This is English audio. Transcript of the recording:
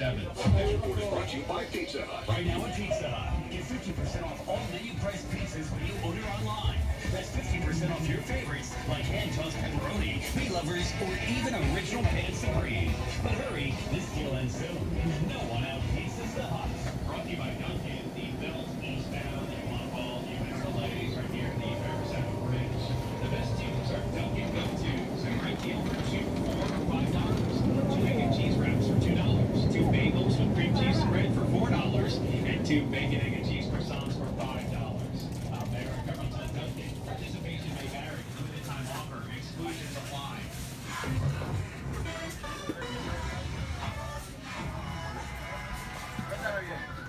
7. This report is brought to you by Pizza Hut. Right now at Pizza Hut, get 50% off all menu-priced pizzas when you order online. That's 50% off your favorites, like hand-tossed pepperoni, meat lovers, or even original pan supreme. But hurry, two bacon, egg, and cheese croissants for $5. Uh, they are government cupcake. Participation may vary. Limited time offer. Exclusions apply. Thank you.